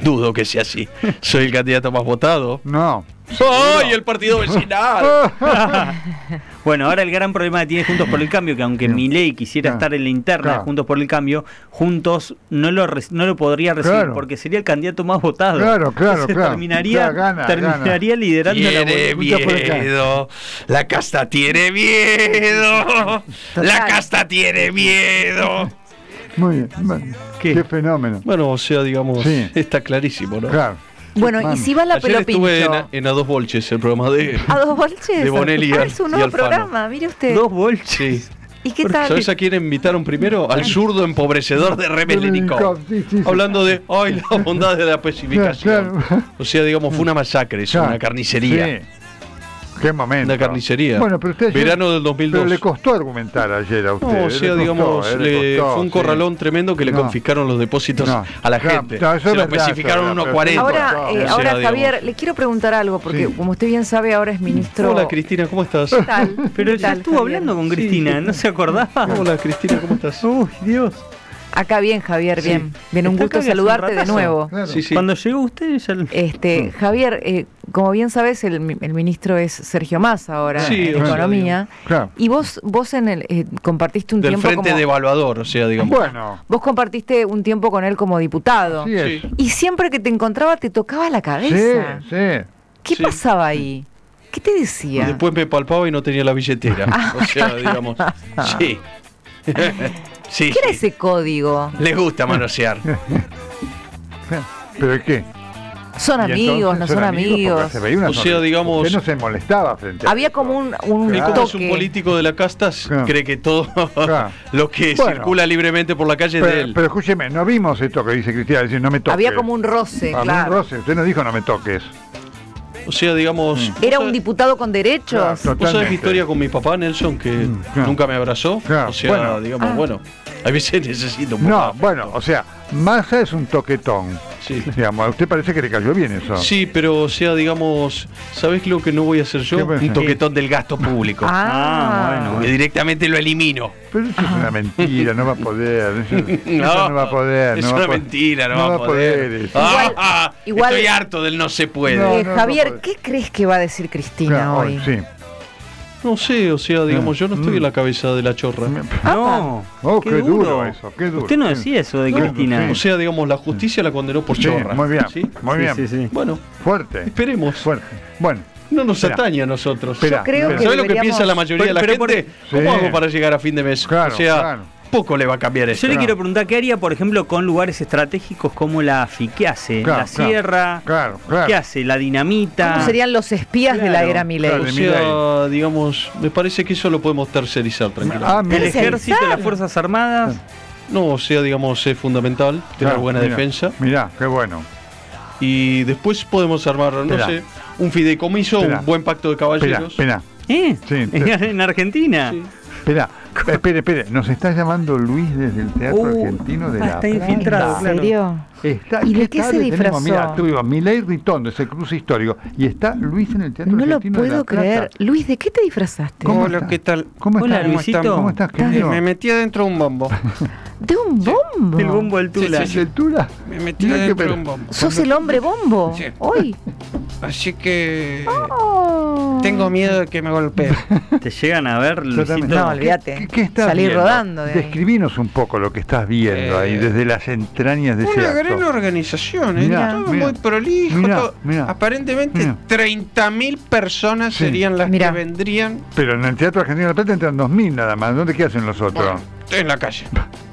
Dudo que sea así. Soy el candidato más votado. No. ¡Ay, el partido vecinal! Bueno, ahora el gran problema que tiene Juntos por el Cambio, que aunque Sí. Milei quisiera Claro. estar en la interna de Claro. Juntos por el Cambio, Juntos no lo, no lo podría recibir Claro. porque sería el candidato más votado. Claro, claro, Entonces claro. Terminaría, Claro, gana, terminaría gana. liderando la Tiene Juntos por el Cambio. miedo. La casta tiene miedo. La casta tiene miedo. Muy bien. Bueno, ¿Qué? Qué fenómeno. Bueno, o sea, digamos, Sí. está clarísimo, ¿no? Claro. Bueno, y Mami. si va la Ayer estuve en, en A Dos Bolches, el programa de... ¿A dos bolches? de Bonelli y ah, es un y nuevo programa, mire usted. Dos bolches. Sí. ¿Y qué tal? ¿Sabes a quién invitaron primero? Al zurdo empobrecedor de Remelnikov. Sí, sí, sí. Hablando de, ay, la bondad de la pacificación. Claro. O sea, digamos, fue una masacre, eso, Claro. una carnicería. Qué momento. Una carnicería. Bueno, pero usted Verano del 2002. Pero le costó argumentar ayer a usted. No, o sea, digamos, eh, le- costó, fue un sí. corralón tremendo que le No. confiscaron los depósitos No. a la gente. no, Se lo especificaron eso es verdad, 1.40. Ahora, eh, sea, ahora digamos- Javier, le quiero preguntar algo, porque Sí. como usted bien sabe, ahora es ministro. Hola Cristina, ¿cómo estás? ¿Qué tal? Pero ¿Qué ya tal, estuvo Javier? hablando con Cristina, ¿no se acordaba? Hola Cristina, ¿cómo estás? Uy, Dios. Acá bien, Javier, Sí. bien. Bien, un Está gusto un saludarte de nuevo. Claro. Sí, sí. Cuando llegó usted ya... Este, Javier, eh, como bien sabes, el, mi- el ministro es Sergio Massa ahora Sí, en Economía. Claro. Y vos, vos en el, eh, compartiste un Del tiempo frente como, de evaluador, o sea, digamos. Bueno, vos compartiste un tiempo con él como diputado. es. Sí. Y siempre que te encontraba te tocaba la cabeza. sí. ¿Qué Sí. pasaba ahí? ¿Qué te Y decía? después me palpaba y no tenía la billetera. O sea, digamos. Sí. sí. ¿Qué era ese código? Le gusta manosear. ¿Pero qué? ¿Son amigos? entonces ¿No son amigos? porque se veía una O sea, digamos- Usted no se molestaba frente a Había como un, un Claro. como es un político de la casta, Claro. cree que todo Claro. lo que Bueno. circula libremente por la calle es de Pero, él. pero escúcheme, no vimos esto que dice Cristina, decir no me toques. Había como un roce, Había un claro. roce, usted no dijo no me toques. O sea, digamos. Era ¿vos un diputado con derechos. Claro, ¿Vos sabés mi historia con mi papá, Nelson, que Mm, claro. nunca me abrazó? Claro, O sea, bueno. digamos, Ah. bueno, a veces necesito un No, bueno, o sea, Massa es un toquetón. Sí. Digamos, a usted parece que le cayó bien eso. Sí, pero o sea, digamos, ¿sabés lo que no voy a hacer ¿Qué yo? Un toquetón del gasto público. Ah, Ah, bueno, Que directamente lo elimino. Pero eso es una mentira, no va a poder. Eso, eso No, va a poder. Es no va una a poder. mentira, no, va a poder. eso. Ah, Igual- ah, igual- Estoy harto del no se puede. No, Eh, no, Javier, no, ¿qué crees que va a decir Cristina Claro, hoy? Sí. No sé, o sea, digamos, yo no estoy Mm. en la cabeza de la chorra. No. Oh, qué duro eso, qué duro. Usted no decía eso de No, Cristina. O sea, digamos, la justicia la condenó por Sí, chorra. muy bien, ¿sí? muy bien. sí, sí. Bueno, Fuerte. esperemos. Fuerte. Bueno, No nos Espera. atañe a nosotros. Espera, creo espera. que ¿Sabes lo que piensa la mayoría de la gente? por- ¿Cómo Sí. hago para llegar a fin de mes? Claro, o sea, claro. Poco le va a cambiar eso. Yo le quiero preguntar, ¿qué haría, por ejemplo, con lugares estratégicos como la AFI? ¿Qué hace? Claro, ¿La claro. sierra? Claro, claro. ¿Qué hace? ¿La dinamita? ¿Cómo serían los espías de la era Milei? O sea, digamos, me parece que eso lo podemos tercerizar tranquilamente. Ah, ¿El ejército, las fuerzas armadas? No, o sea, digamos, es fundamental tener claro, buena mira, defensa. Mirá, qué bueno. Y después podemos armar, no sé, un fideicomiso, un buen pacto de caballeros. espera, ¿Eh? Sí, en, te- en Argentina. Sí. espera. Espere, espere. Nos está llamando Luis desde el Teatro Uh, Argentino de ah, La está infiltrado, ¿En serio? Está, ¿Y de qué se disfrazó? Mira, tuvimos Milei Ritondo, ese cruce histórico, y está Luis en el Teatro No lo Argentino de La puedo Plata. creer. Luis, ¿de qué te disfrazaste? ¿Cómo Hola, está? ¿qué tal? ¿Cómo Hola, estás? Luisito. ¿Cómo estás, querido? Me metí adentro de un bombo. ¿De un bombo? El bombo del Tula. ¿Es el Tula? Me metí adentro de pena. un bombo. ¿Sos el hombre bombo? Sí. Hoy. Así que Oh. tengo miedo de que me golpeen. Te llegan a ver. Luisito. No, olvídate. ¿Qué, qué estás Salir viendo? rodando de. Describinos un poco lo que estás viendo Eh, ahí, desde las entrañas de ese Una acto. gran organización, ¿eh? Mirá, todo mirá. muy prolijo. Mirá, todo. mirá. Aparentemente Mirá. 30.000 personas Sí. serían las Mirá. que vendrían Pero en el Teatro Argentino de La Plata entran 2.000 nada más. ¿Dónde qué hacen los otros? bueno, en la calle.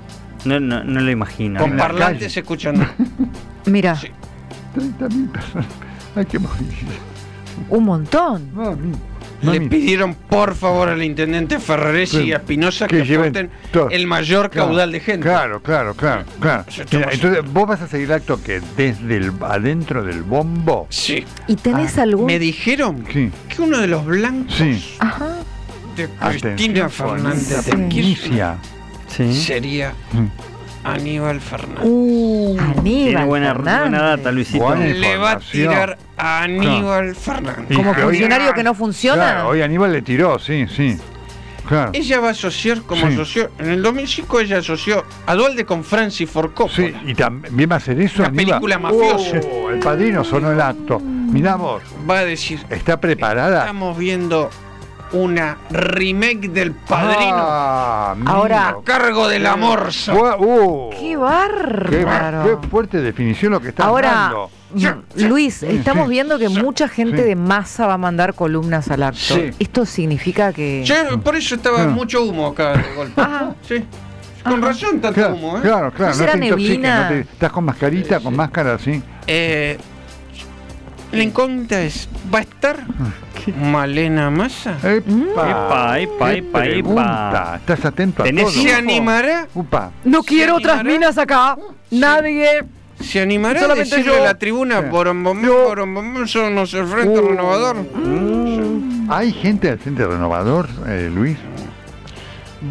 No, no, no lo imagino. Con parlantes calle. escuchando. Mira, Sí. 30.000 personas. Hay que morir. un montón. Mami. Le Mami. pidieron por favor al intendente Ferraresi Sí. y a Espinosa Que que, aporten el mayor Claro, caudal de gente. Claro, claro, claro, claro. Mira, entonces, ¿vos vas a seguir el acto que desde el adentro del bombo? Sí. ¿Y tenés Ah, algún...? Me dijeron Sí, que uno de los blancos sí. Ajá. de Atención, Cristina Fernández de. Kirchner. Sí. sería Mm. Aníbal Fernández. Uh, Aníbal Tiene buena, Fernández. buena data, Luisito. Buena Le va a tirar a Aníbal Fernández. Como que hoy- funcionario que no funciona. Claro, hoy Aníbal le tiró, sí, sí. Claro. Ella va a asociar como Sí. asoció. En el 2005 ella asoció a Dualde con Francis Ford Coppola. Sí, y también va a hacer eso. La Aníbal? película mafiosa. Oh, el padrino sonó el acto. Mirá vos, Va a decir, ¿está preparada? estamos viendo una remake del Padrino Ah, mira. Ahora- a cargo de la Morsa. Fue- uh, ¡Qué bárbaro! qué fuerte definición lo que está Ahora, dando. mm, Luis, estamos viendo que mucha gente Sí. de masa va a mandar columnas al acto. Sí. Esto significa que... Yo, por eso estaba Ah. mucho humo acá de golpe. Ah. Sí. Con razón tanto Claro, humo, ¿eh? claro, claro. ¿No será te intoxiques, neblina? no te- estás con mascarita, con máscara, sí. Eh, La incógnita es, ¿va a estar? Malena Massa. Epa, epa, ¿Qué epa, pregunta? epa. Estás atento a ¿Tenés todo. ¿Se animará? Upa. No ¿Se quiero otras minas acá. Nadie. ¿Se animará a Solamente decirle yo. a la tribuna Sí. Borombomón, Borombomón, somos el Frente Uh. Renovador? ¿Hay gente del Frente Renovador, eh, Luis?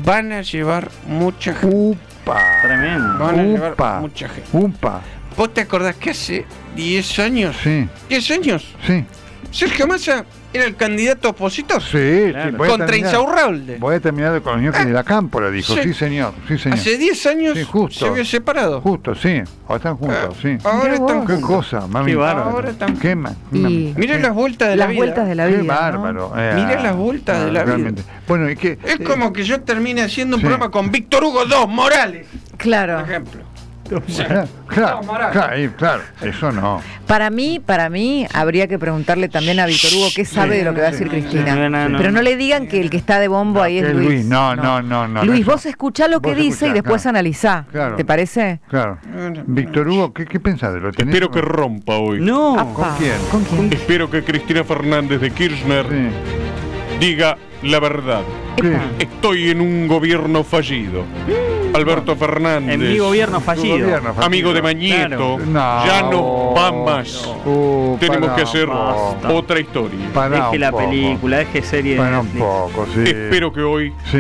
Van a llevar mucha gente. Upa. Tremendo. Van a llevar Upa. mucha gente. Upa. ¿Vos te acordás que hace 10 años? Sí, 10 años. sí. Sergio Massa era el candidato opositor. Sí, Claro. sí. voy a contra Insaurralde. Voy a terminar con el señor que de la Cámpora, dijo. Sí. Sí, señor. Sí, señor. Hace 10 años Sí, justo. se había separado. Justo, sí. Ahora están juntos, sí. Ahora Mirá están vos. Qué juntos. cosa, mami. Qué bárbaro. Ahora están. Qué ma- Y- Mira las vueltas de la Las vida. vueltas de la Qué vida. ¿no? bárbaro. eh, Mira las vueltas de la vida. Bueno, y que. Es como que yo termine haciendo un Sí. programa con Víctor Hugo II Morales, Claro. por ejemplo. Claro, claro, eso no. Para mí, para mí, habría que preguntarle también a Víctor Hugo qué sabe de lo que va a decir Cristina. Pero no le digan que el que está de bombo ahí es Luis. Luis, no, no, no, no, Luis, vos escuchá lo que dice y después analizá. ¿Te parece? Claro. Víctor Hugo, ¿qué, qué pensás de lo tenés? Espero que rompa hoy. No. ¿Con quién? ¿Con quién? Espero que Cristina Fernández de Kirchner Sí. Diga la verdad. ¿Qué? Estoy en un gobierno fallido. Alberto Fernández. En mi gobierno fallido. gobierno fallido. Amigo de Mañeto, No. ya no va más. Uh, Tenemos que hacer otra historia. Pará Deje la poco. película, deje serie de un poco, sí. Espero que hoy Sí.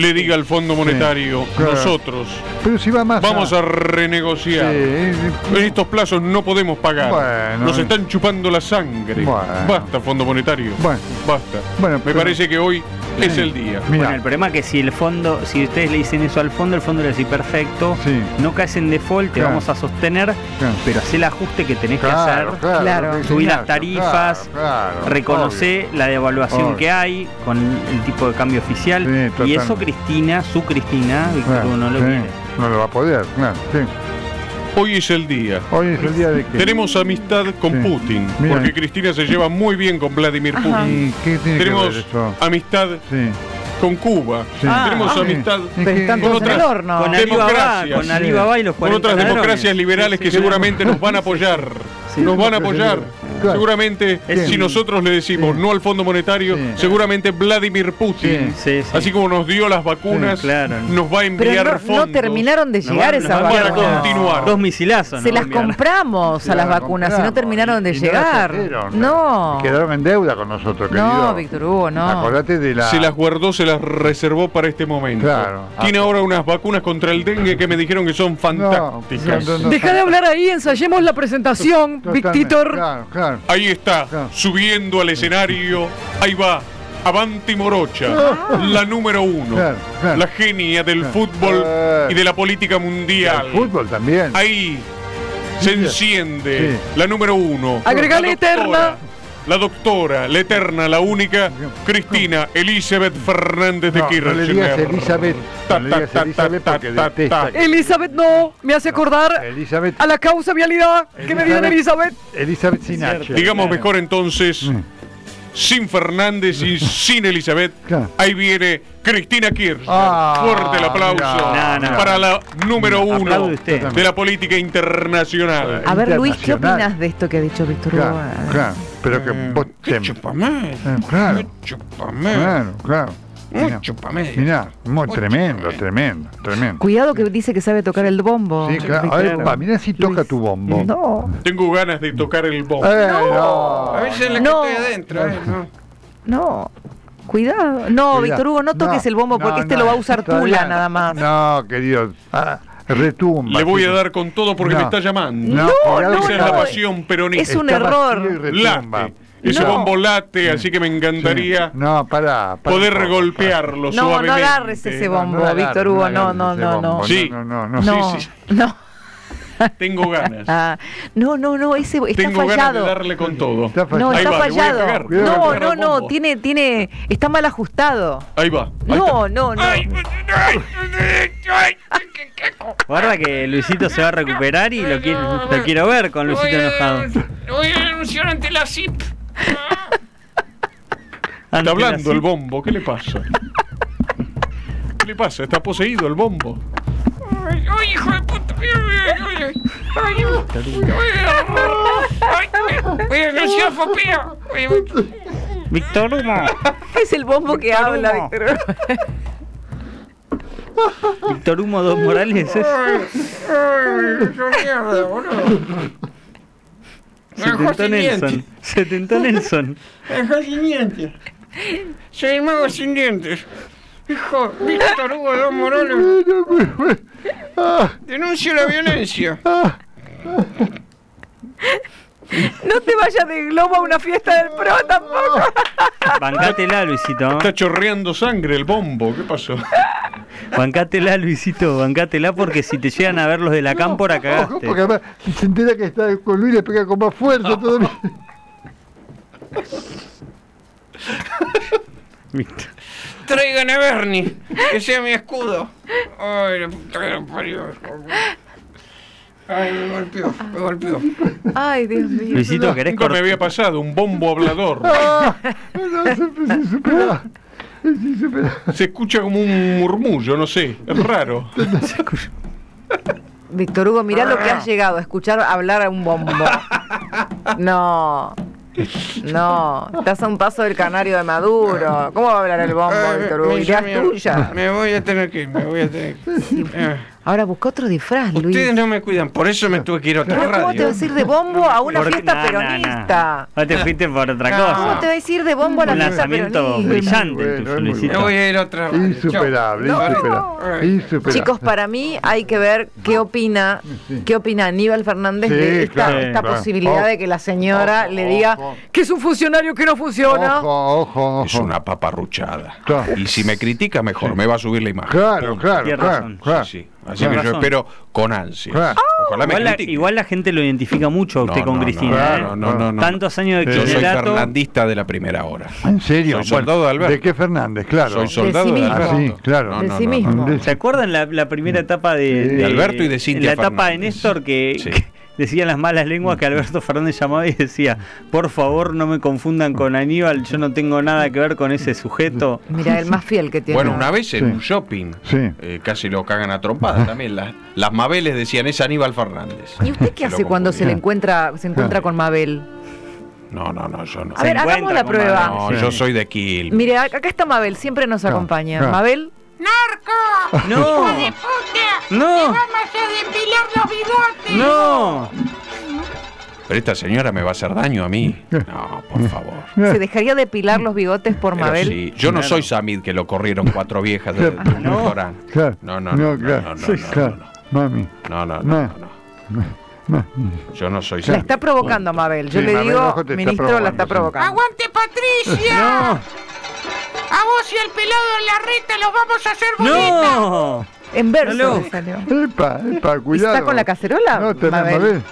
Le diga al Fondo Monetario, claro. nosotros Pero si va más. vamos a renegociar. Sí. En estos plazos no podemos pagar. Bueno. Nos están chupando la sangre. Bueno. Basta, Fondo Monetario. Bueno. Basta. Bueno, Me pero- parece que hoy es el día. Bueno, el problema es que si el fondo, si ustedes le dicen eso al fondo, el fondo le dice perfecto, Sí. no caes en default, te Claro. vamos a sostener, Claro. pero haz el ajuste que tenés claro, que hacer. claro, Subir las tarifas, claro, claro, Reconoce la devaluación Obvio. que hay con el tipo de cambio oficial. Sí, y eso Cristina, su Cristina. Víctor no lo sí, quiere. No lo va a poder, claro. Sí. Hoy es el día. Hoy es el día de que. Tenemos amistad con Sí. Putin, Mira. porque Cristina se lleva muy bien con Vladimir Ajá. Putin. ¿Y qué tiene que Tenemos ver eso? amistad Sí. con Cuba. sí. Ah, Tenemos ah. amistad ¿Y Pero qué- están con otras-. Con Democracias. con Sí. Alibaba y los con otras 40 democracias liberales que seguramente nos van a apoyar. Sí. Nos van a apoyar. Claro. Seguramente, si nosotros le decimos Sí. no al Fondo Monetario, Sí. seguramente Vladimir Putin, Sí, sí. así como nos dio las vacunas, Sí, claro. nos va a Pero enviar no, no fondos. terminaron de llegar van- esas nos van a vacunas. continuar. Dos misilazos. Se las compramos a las la vacunas y no terminaron de no llegar. No. Quedaron en deuda con nosotros, querido. No, Víctor Hugo, no. Acordate de la. Se las guardó, se las reservó para este momento. Claro. Tiene Ah. ahora unas vacunas contra el dengue que me dijeron que son fantásticas. no, no, no. Deja de hablar ahí, ensayemos la presentación, Totalmente, Victitor. Claro, claro. Ahí está, Claro. subiendo al escenario. Ahí va. Avanti Morocha, la número uno, Claro, claro. la genia del Claro. fútbol y de la política mundial. El fútbol también. Ahí se enciende Sí. la número uno. Agregale eterna. La doctora, la eterna, la única, Cristina Elizabeth Fernández de No, no Kirchner. le digas Elizabeth. Ta, No le ta, digas ta, Elizabeth ta, porque ta, detesta. ta. Elizabeth no, me hace acordar Elizabeth. a la causa vialidad que me dieron Elizabeth. Elizabeth Sinache. Digamos mejor entonces, Mm. Sin Fernández y sin Elizabeth, Claro. ahí viene Cristina Kirchner. Ah, Fuerte el aplauso mirá, No, no. para la número uno de la política internacional. A ver, Luis, ¿qué opinas de esto que ha dicho Víctor Hugo? Claro, claro. Pero que vos te. ¿Qué chupamé? Eh, claro, ¿Qué chupamé? claro, claro. Mirá, mirá, muy tremendo, tremendo, tremendo. Cuidado que dice que sabe tocar el bombo. Sí, claro. A ver, va, mirá si toca Luis. tu bombo. No, Tengo ganas de tocar el bombo. Eh, no. A veces la No. que estoy adentro, ¿eh? ¿no? no. Cuidado. No, Cuidado. Víctor Hugo, no toques el bombo porque no, este no, lo va a usar todavía Tula no. nada más. No, querido. Ah, retumba. Le voy a dar con todo porque No. me está llamando. No, Esa que es la pasión peronista. Es un está error. retumba. Ese No. bombo late, así que me encantaría No, para. poder golpearlo No, no suavemente. agarres ese bombo, Víctor Hugo. No, no, no, no. Sí. No, no, no. No, sí, sí. no. Tengo ganas. Ah, no, no, no, ese está Tengo ganas de fallado. darle con todo. Está No, fallado. Está va, fallado. No, no, no, tiene, tiene, está mal ajustado. Ahí va. ahí No, no, no. Ay, Guarda que Luisito se va a recuperar y lo quiero, lo quiero ver con Luisito enojado. Lo voy a denunciar ante la CIP. Está hablando el bombo, ¿qué le pasa? ¿Qué le pasa? Está poseído el bombo. ¡Ay, hijo de puta! ¡Ay, ay, ay! ¡Ay, fopía! ¡Víctor Hugo! Es el bombo que Victor habla, Víctor Hugo. Víctor Hugo, dos Morales. ¡Ay, qué mierda, boludo! 70 Nelson. 70 Nelson. Mejor sin dientes. Soy el mago sin dientes. Hijo, Víctor Hugo Dos Moroles. Denuncio la violencia. No te vayas de globo a una fiesta del pro tampoco. Bancátela, Luisito. Está chorreando sangre el bombo. ¿Qué pasó? Bancátela, Luisito. Bancátela porque si te llegan a ver los de la cámpora, ojo, cagaste. porque además, si se entera que está con Luis, le pega con más fuerza todavía. Víctor. Traigan a Bernie, que sea mi escudo. Ay, la puta que lo parió. Ay, me golpeó, me golpeó. Ay, Dios mío. Luisito, ¿querés Nunca me había pasado un bombo hablador. Ah, no. Es insuperable. Se escucha como un murmullo, no sé. Es raro. Víctor Hugo, mirá lo que has llegado a escuchar hablar a un bombo. No. No, estás a un paso del canario de Maduro. ¿Cómo va a hablar el bombo, Víctor Hugo? Me- Ideas tuyas. Me voy a tener que ir, me voy a tener que ir. Ahora busca otro disfraz, Luis. Ustedes no me cuidan, por eso me tuve que ir a otra Pero ¿cómo te vas a ir de bombo a una Porque- fiesta no, no, no. peronista? No te fuiste por otra No. ¿Cómo cosa. te vas a ir de bombo a la Un fiesta lanzamiento peronista? brillante, Bueno, Luisito. voy a ir a otra radio. Insuperable, No. insuperable. insuperable. Chicos, para mí hay que ver qué opina, Sí. qué opina Aníbal Fernández Sí, de esta, claro, esta claro. posibilidad Ojo, de que la señora ojo, le diga ojo. que es un funcionario que no funciona. Ojo, ojo, ojo. Es una paparruchada. Claro. Y si me critica, mejor, me va a subir la imagen. Claro, claro, claro, Sí, sí. Así que yo razón. espero con ansia. Claro. Ojalá me Igual la, igual la gente lo identifica mucho a usted No, con no, Cristina. no, ¿eh? no, no, no, no. Tantos años de Yo soy fernandista de la primera hora. ¿En serio? Soy soldado de Alberto. ¿De qué Fernández? Claro. Soy soldado sí de, mismo. Alberto. Ah, sí, claro. De sí mismo. De- ¿Se acuerdan la, la primera etapa de, Sí. De Alberto y de Cintia La etapa de Fernández. Néstor que, Sí. que decían las malas lenguas que Alberto Fernández llamaba y decía, por favor no me confundan con Aníbal, yo no tengo nada que ver con ese sujeto. Mira, el más fiel que tiene. Bueno, una vez en Sí. un shopping, Sí. eh, casi lo cagan a trompadas también. Las, las Mabeles decían, es Aníbal Fernández. ¿Y usted qué hace cuando se le encuentra, se encuentra con Mabel? No, no, no, yo no. A ver, hagamos la prueba. No, Sí. yo soy de Kill. Mire, acá está Mabel, siempre nos acompaña. claro. Mabel, ¡No! ¡No! ¡No! Pero esta señora me va a hacer daño a mí. No, por favor. ¿se dejaría depilar los bigotes por Pero Mabel? sí, yo no soy Samid que lo corrieron cuatro viejas de, de un no. restaurante. No, no, no, no, claro. no, no, Sí, no, claro. no, Mami. No, no, no, No. no, no. Yo no soy La está provocando Mabel. Yo Sí, le Mabel digo, está ministro, la está provocando, provocando. ¡Aguante, Patricia! ¡No! A vos y al pelado en la reta los vamos a hacer bonita. ¡No! En verso No. le salió. Epa, epa, cuidado. ¿Está con la cacerola, No, tenés, Mabel? Mabel.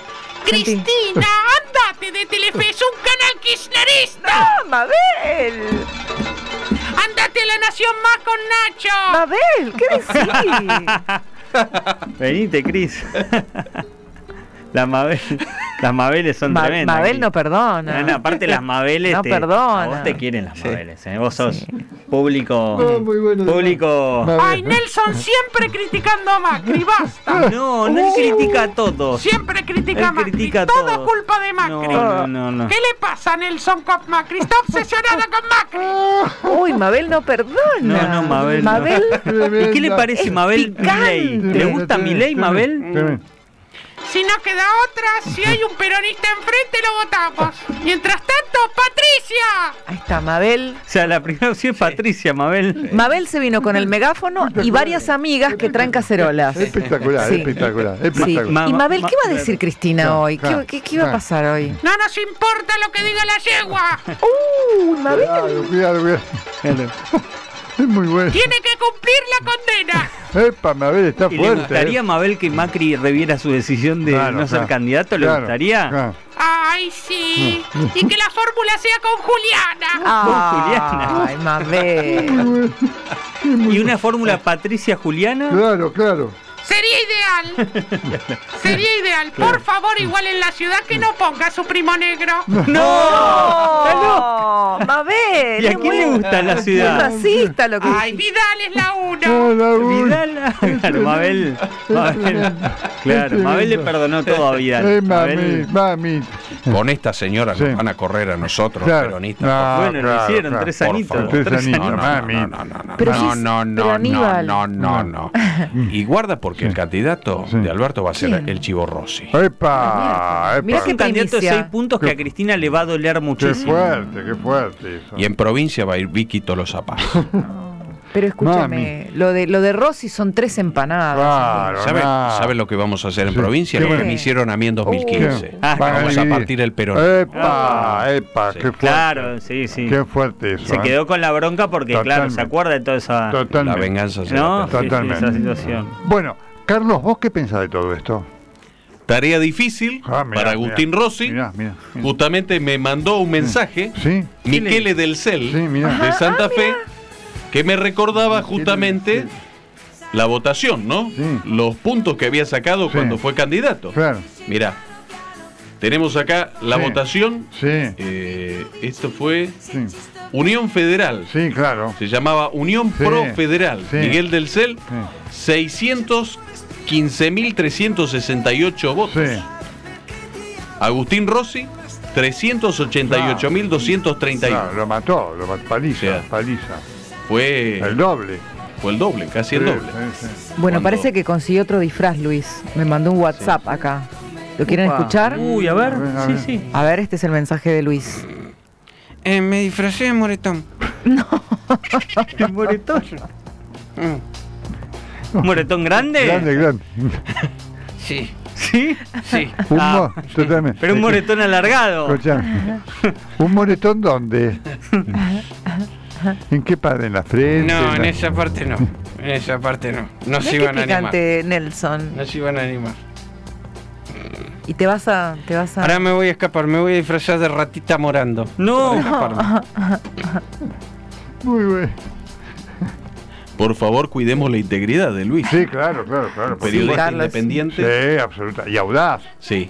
Cristina, andate de Telefe, es un canal kirchnerista. ¡Ah, Mabel! Andate a la Nación Más con Nacho. Mabel, ¿qué decís? Venite, Cris. Las Mabel, las Mabeles son Ma- tremendas. Mabel no perdona. No, no, aparte las Mabeles No te- perdona. a vos te quieren las Mabeles, ¿eh? Vos sos público No, muy bueno. público. Ay, Nelson siempre criticando a Macri, basta. No, no critica a todos. Siempre critica a Macri. critica Todo culpa de Macri. No, no, no, no. ¿Qué le pasa a Nelson con Macri? Está obsesionada con Macri. Uy, Mabel no perdona. No, no, Mabel. no. Mabel, ¿Y qué le parece Mabel. Milei? ¿Le gusta Milei, Mabel? Si no queda otra, si hay un peronista enfrente, lo votamos. Mientras tanto, Patricia. ahí está, Mabel. O sea, la primera opción es Patricia, Mabel. Mabel se vino con el megáfono y varias amigas que traen cacerolas. Espectacular, Sí. espectacular, Sí. espectacular. Ma- Y Mabel, ma- ¿qué va a decir Cristina hoy? ¿Qué, qué- qué va a pasar hoy? No nos importa lo que diga la yegua. Uy, Mabel. Cuidado, cuidado, cuidado. Es muy bueno. Tiene que cumplir la condena. Epa, Mabel está ¿Y le fuerte. gustaría, eh. Mabel, que Macri reviera su decisión de Claro, no ser claro. candidato? ¿Le Claro, gustaría? claro. Ay, sí. Y que la fórmula sea con Juliana. Ay, Mabel. ¿Y una fórmula Patricia Juliana? Claro, claro. Sería ideal. Sería ideal. Por favor, igual en la ciudad que no ponga su primo negro. ¡No! Mabel. ¿Y a es quién le gusta la Es ciudad? racista lo que Ay, Vidal es la uno. Hola, uy. Vidal, claro, Mabel, Mabel, claro, Mabel le perdonó todo a Vidal. Eh, mami, mami. Con esta señora nos van a correr a nosotros, Claro. peronistas. No, Bueno, lo hicieron, claro. tres favor. Tres No, no, mami. no, no, no, no, no, no, no, no, no, no, no. Y guarda porque el candidato Sí. de Alberto va a ser ¿Quién? el Chivo Rossi. ¡Epa! Mirá ¡Epa! un candidato de seis puntos que a Cristina le va a doler ¡Qué muchísimo. fuerte, qué fuerte eso! Y en provincia va a ir Vicky Tolosa Paz. Pero escúchame, lo de, lo de Rossi son tres empanadas. Claro, ¿Sabe, lo que vamos a hacer en Sí. provincia? ¿Qué Lo que me hicieron a mí en 2015. Ah, vamos a partir el perón. ¡Epa! ¡Epa! Sí. ¡Qué fuerte! Claro, sí, sí. ¡Qué fuerte eso! Se ¿eh? quedó con la bronca porque, claro, se acuerda de toda esa, La venganza ¿no? Sí, esa situación. Bueno, Carlos, ¿vos qué pensás de todo esto? Tarea difícil ah, para Agustín Rossi. Mirá, Justamente me mandó un mensaje, sí. Miquele del Cel, de Santa ah, Fe, que me recordaba justamente la votación, ¿no? Sí. Los puntos que había sacado cuando fue candidato. Claro. Mirá, tenemos acá la votación. Sí. Eh, esto fue Unión Federal. Sí, claro. Se llamaba Unión Pro Federal. Miguel del Cel, 600 15.368 votos. Agustín Rossi, 388.231. Lo mató, lo mató, paliza, paliza. Fue el doble. Fue el doble, casi el doble. Bueno, parece que consiguió otro disfraz, Luis. Me mandó un WhatsApp acá. ¿Lo quieren escuchar? Uy, a ver. Sí, sí. A ver, este es el mensaje de Luis. Eh, me disfracé de moretón. No, de moretón. Mm. ¿Moretón grande? Grande, grande. sí, Sí. sí. Un Ah. Pero un moretón alargado. Escuchame. ¿Un moretón dónde? ¿En qué parte? ¿En la frente? No, en la- esa parte no. En esa parte no. No se iban a animar. picante, Nelson. No se iban a animar. Y te vas a. Te vas a... Ahora me voy a escapar, me voy a disfrazar de ratita morando. No. Escaparme. Muy bien. Por favor, cuidemos la integridad de Luis. Sí, claro, claro, claro. Periodista independiente. Sí, absoluta. Y audaz. Sí,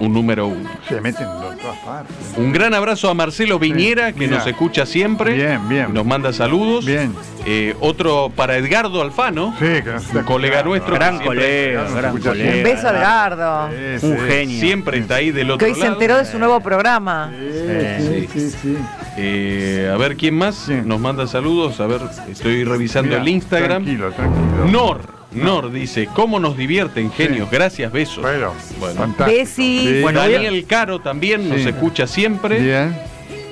un número uno. Se meten en todas partes. Un gran abrazo a Marcelo Viñera, que nos escucha siempre. Bien, bien. Nos manda saludos. Bien. Eh, otro para Edgardo Alfano. Sí, que Un colega nuestro. Gran colega, gran escucha colega. Un beso a Edgardo. Sí, Un genio. Siempre está ahí del Que otro hoy se lado. enteró de su nuevo programa. Sí, sí, sí, sí. Eh, a ver quién más Sí. nos manda saludos. A ver, estoy revisando Mirá, el Instagram. Tranquilo, tranquilo. Nor, Nor dice, ¿cómo nos divierten, genios? Gracias, besos. Bueno, Bueno. Sí. Bueno, Daniel Caro también nos escucha siempre. Bien.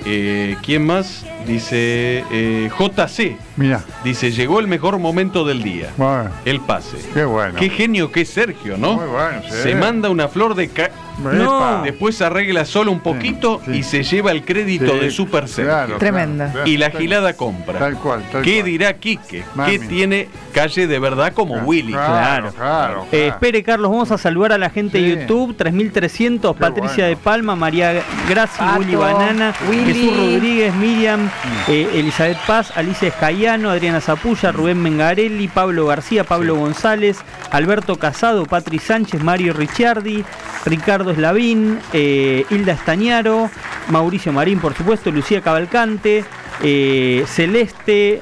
Eh, ¿Quién más? Dice eh, JC. Mira, Dice, llegó el mejor momento del día. bueno, El pase. qué bueno. Qué genio que es Sergio, ¿no? Muy bueno, sí. Se manda una flor de... ca- Epa. Después arregla solo un poquito sí. y se lleva el crédito Sí, de Super Sergio. claro, Tremenda. claro, claro. Y la gilada compra. Tal cual, tal ¿Qué cual. dirá Quique? Mami. ¿Qué tiene calle de verdad como Claro, Willy? Claro, claro. Eh, claro. espere, Carlos, vamos a saludar a la gente Sí. de YouTube. 3300, Qué Patricia bueno. de Palma, María Graci, Pato, Willy Banana, Willy. Jesús Rodríguez, Miriam, eh, Elizabeth Paz, Alicia Escayano, Adriana Zapulla, Rubén Mengarelli, Pablo García, Pablo González, Alberto Casado, Patri Sánchez, Mario Ricciardi, Ricardo Eslavín, eh, Hilda Estañaro, Mauricio Marín, por supuesto, Lucía Cavalcante, eh, Celeste.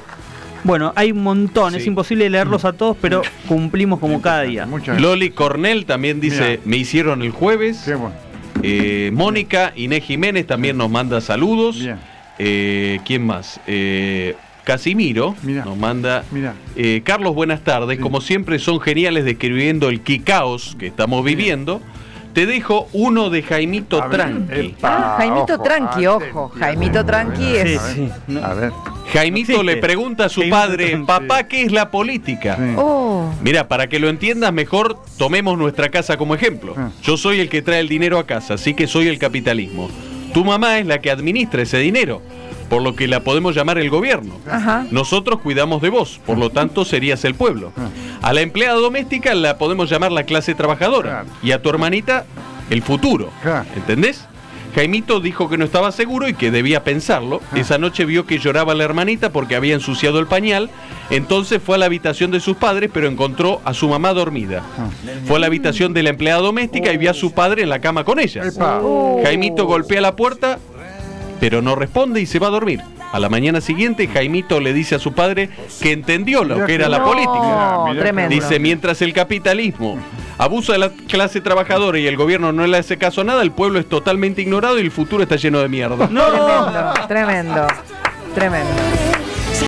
Bueno, hay un montón, Sí. es imposible leerlos a todos, pero cumplimos como cada día. Muchas Loli Cornell también dice, Mira. me hicieron el jueves. Qué bueno. Eh, Mónica Inés Jiménez también nos manda saludos. Eh, ¿Quién más? Eh, Casimiro Mira. nos manda. Mira. eh, Carlos, buenas tardes. Sí. Como siempre, son geniales describiendo el Kikaos que estamos viviendo. Te dejo uno de Jaimito ver, Tranqui. epa, Ah, Jaimito ojo, Tranqui, ojo. Jaimito Tranqui es- a ver. Sí, no- A ver. Jaimito le pregunta a su Jaimito padre, Tranqui. papá, ¿qué es la política? Sí. Oh. Mira, para que lo entiendas mejor, tomemos nuestra casa como ejemplo. Ah. Yo soy el que trae el dinero a casa, así que soy el capitalismo. Tu mamá es la que administra ese dinero, por lo que la podemos llamar el gobierno. Ajá. Nosotros cuidamos de vos, por lo tanto serías el pueblo. A la empleada doméstica la podemos llamar la clase trabajadora y a tu hermanita el futuro. ¿Entendés? Jaimito dijo que no estaba seguro y que debía pensarlo. Esa noche vio que lloraba la hermanita porque había ensuciado el pañal. Entonces fue a la habitación de sus padres, pero encontró a su mamá dormida. Fue a la habitación de la empleada doméstica y vio a su padre en la cama con ella. Epa. Jaimito golpea la puerta, pero no responde y se va a dormir. A la mañana siguiente, Jaimito le dice a su padre que entendió lo que era la política. Dice, mientras el capitalismo abuso de la clase trabajadora y el gobierno no le hace caso a nada, el pueblo es totalmente ignorado y el futuro está lleno de mierda. No, Tremendo, tremendo, tremendo.